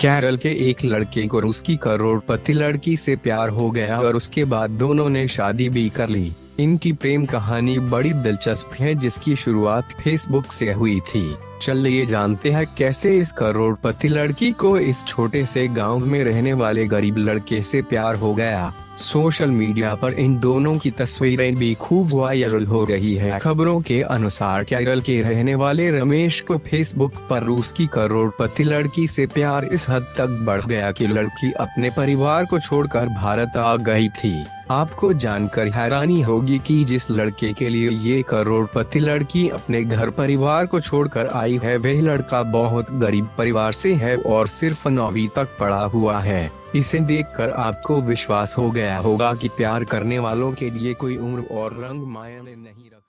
केरल के एक लड़के को उसकी करोड़पति लड़की से प्यार हो गया और उसके बाद दोनों ने शादी भी कर ली। इनकी प्रेम कहानी बड़ी दिलचस्प है, जिसकी शुरुआत फेसबुक से हुई थी। चलिए जानते हैं कैसे इस करोड़पति लड़की को इस छोटे से गाँव में रहने वाले गरीब लड़के से प्यार हो गया। सोशल मीडिया पर इन दोनों की तस्वीरें भी खूब वायरल हो रही है। खबरों के अनुसार केरल के रहने वाले रमेश को फेसबुक पर रूस की करोड़पति लड़की से प्यार इस हद तक बढ़ गया कि लड़की अपने परिवार को छोड़कर भारत आ गई थी। आपको जानकर हैरानी होगी कि जिस लड़के के लिए ये करोड़पति लड़की अपने घर परिवार को छोड़कर आई है, वह लड़का बहुत गरीब परिवार से है और सिर्फ़ नौवीं तक पढ़ा हुआ है। इसे देखकर आपको विश्वास हो गया होगा कि प्यार करने वालों के लिए कोई उम्र और रंग मायने नहीं रखता।